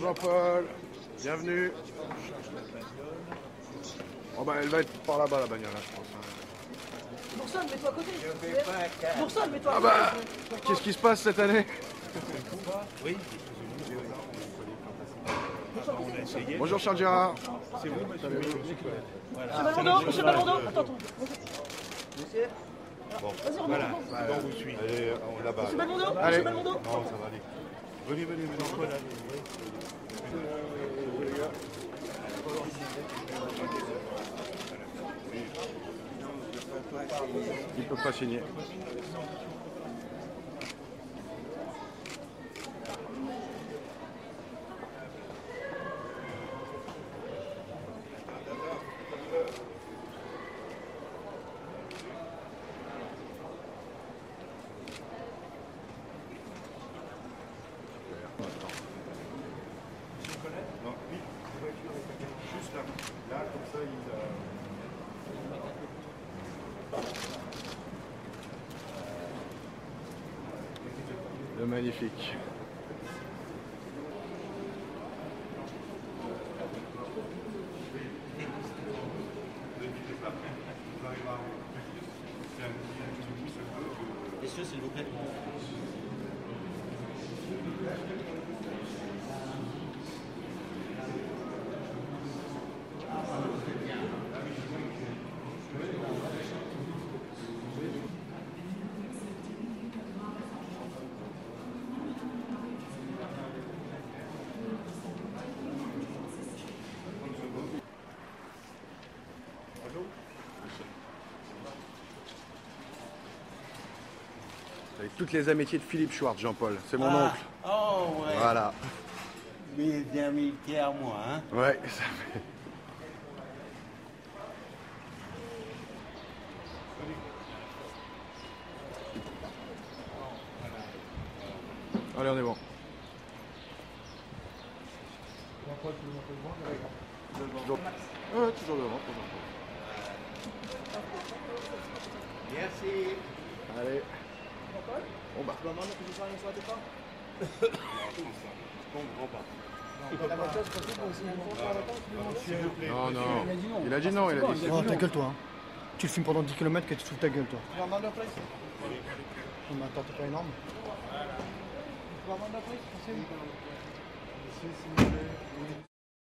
Jean-Paul, bienvenue. Oh bah elle va être par là-bas la bagnole, hein, je pense. hein. Boursole, mets-toi à côté. Boursole, mets-toi à Ah côté. bah, qu'est-ce qui se passe cette année? Bonjour Charles Gérard. Monsieur Belmondo, monsieur Belmondo, attends, attends. Vas-y, remonte, Voilà, remonte. donc vous suivez. Allez, on là-bas. Monsieur Allez. monsieur Belmondo. Non, ça va aller. Venez, venez, venez. Il peut pas signer. Là. Comme ça, il. Le magnifique. Messieurs, s'il vous plaît. Avec toutes les amitiés de Philippe Schwartz, Jean-Paul. C'est mon oncle. Oh ouais, Voilà. mais bien militaire à moi, hein. Ouais, ça fait. Allez, on est bon. Toujours, ouais, toujours devant. toujours devant. Merci. Allez. Bon bah. Non, non. Il a dit non, il a dit Oh, ta gueule, toi. hein. Tu le filmes pendant 10 km que tu te fous de ta gueule, toi. Non, mais attends, t'es pas énorme.